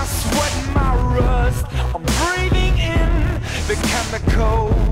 I sweat my rust, I'm breathing in the chemicals.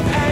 end.